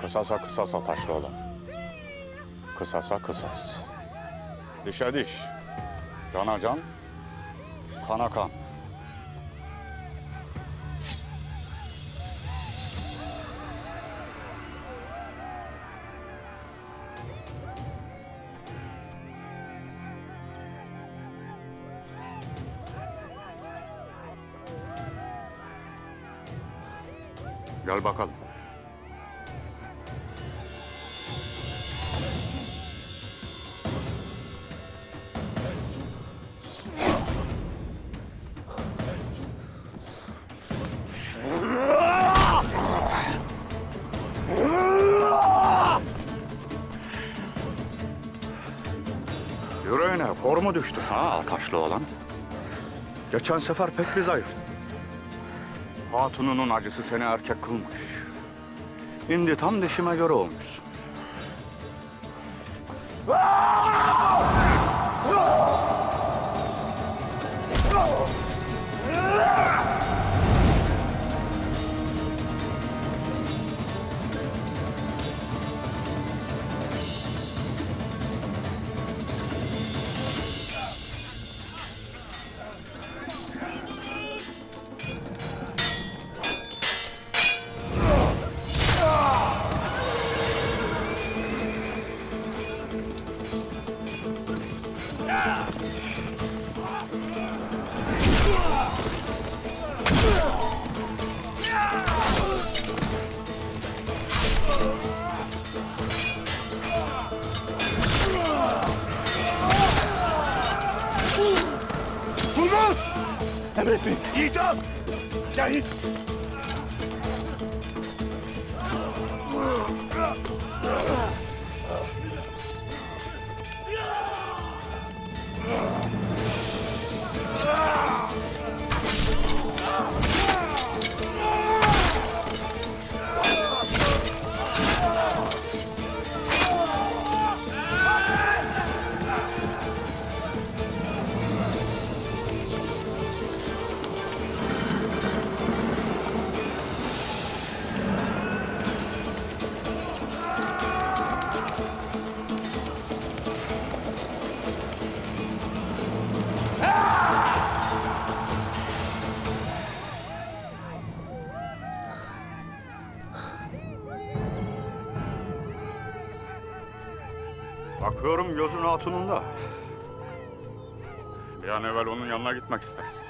Kısasa kısas ataşlı oğlum. Kısasa kısas. Dişe diş. Cana can. Kana kan. Gel bakalım. Yüreğine kor mu düştü ha taşlı olan? Geçen sefer pek bir zayıf. Hatununun acısı seni erkek kılmış. Şimdi tam dişime göre olmuş. Durmaz! Emretmeyin. İcat! Cahit! Bakıyorum gözün hatununda. Bir an evvel onun yanına gitmek istersin.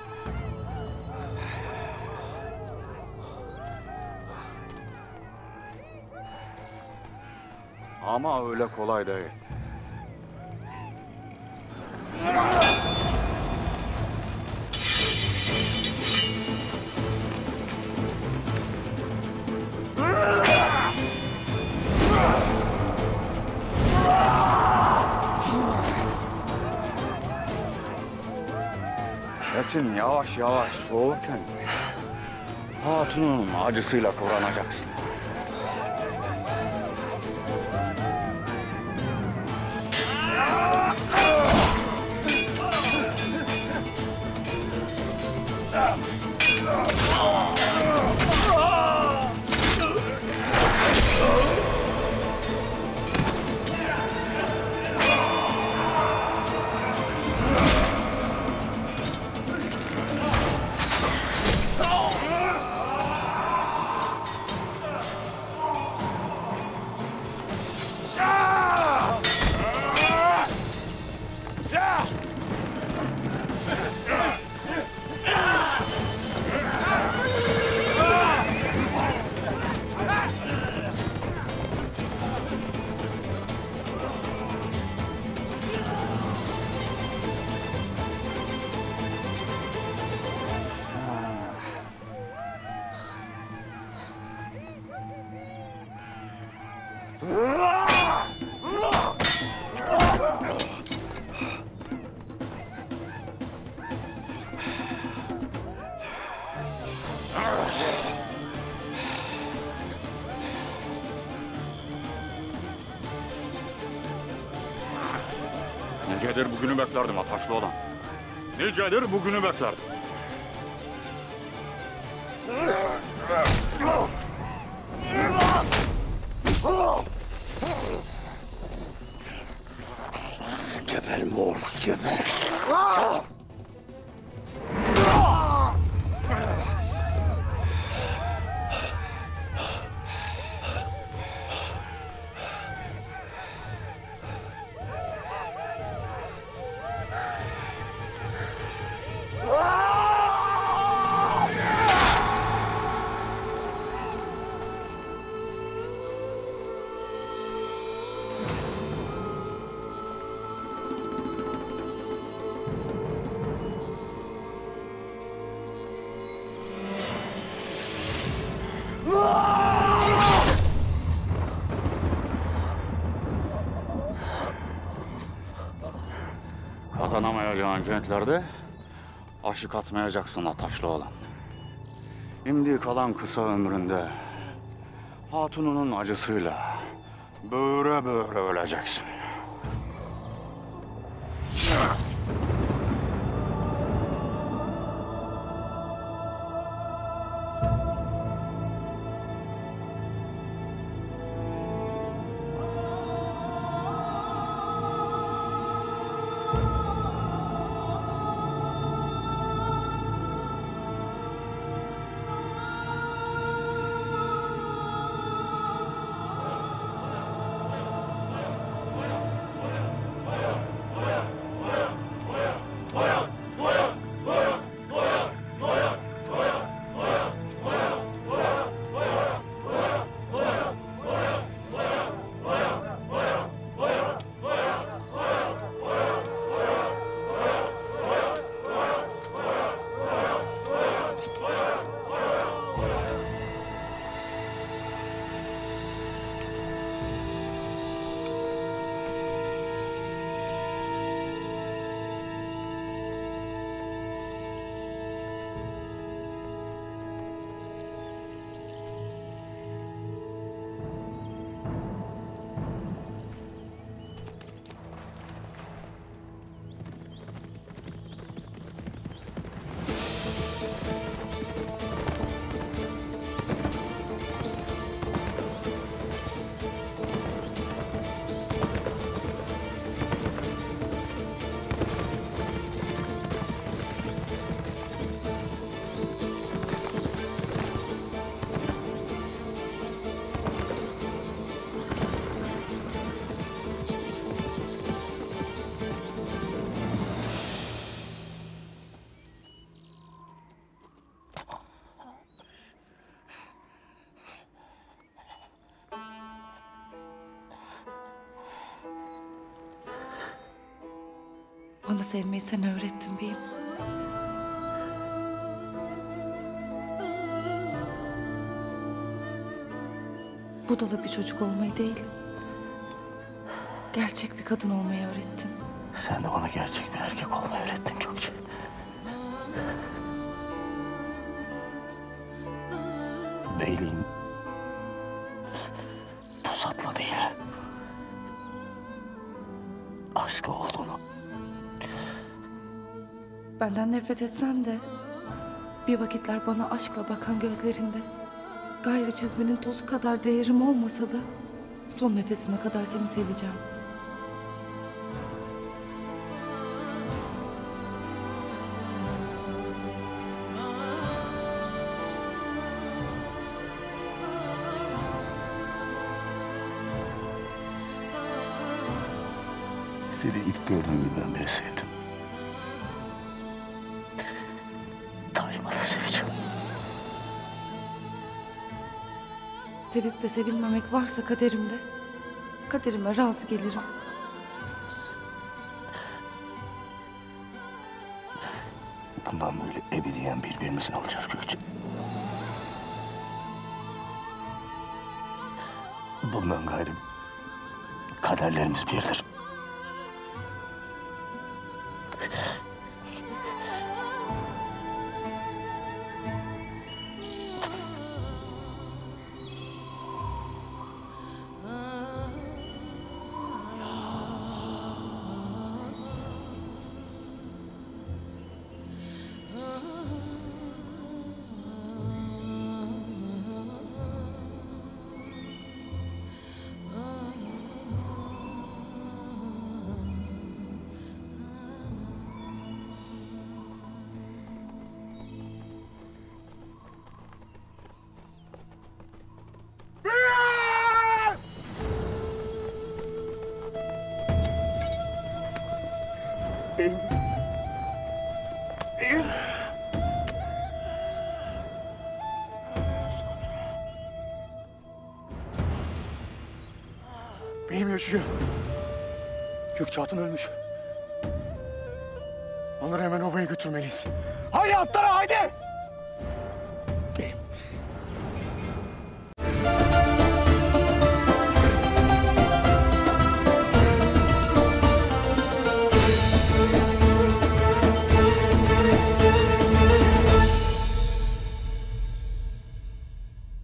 Ama öyle kolay değil. Etin yavaş yavaş soğurken hatunun acısıyla kıvranacaksın. Nicedir bugünü beklerdim ataşlı olan. Nicedir bugünü beklerdim. Stupid. Kazanamayacağın cenklerde aşık atmayacaksın ataşlı olan. Şimdi kalan kısa ömründe hatununun acısıyla böğre böğre öleceksin. Bana sevmeyi sen öğrettin beyim. Budala bir çocuk olmayı değil, gerçek bir kadın olmayı öğrettin. Sen de bana gerçek bir erkek olmayı öğrettin Gökçe. Beyliğin pusatla değil, aşkla olduğunu Benden nefret etsen de bir vakitler bana aşkla bakan gözlerinde gayrı çizmenin tozu kadar değerim olmasa da son nefesime kadar seni seveceğim. Seni ilk gördüğüm günden beri sevdim. Sevip de sevilmemek varsa kaderimde, kaderime razı gelirim. Bundan böyle ebediyen birbirimizin olacağız Gökçe. Bundan gayrı kaderlerimiz birdir. Beyim. Yaşıyor. Gökçe Hatun ölmüş. Onları hemen obaya götürmeliyiz. Haydi atlara haydi!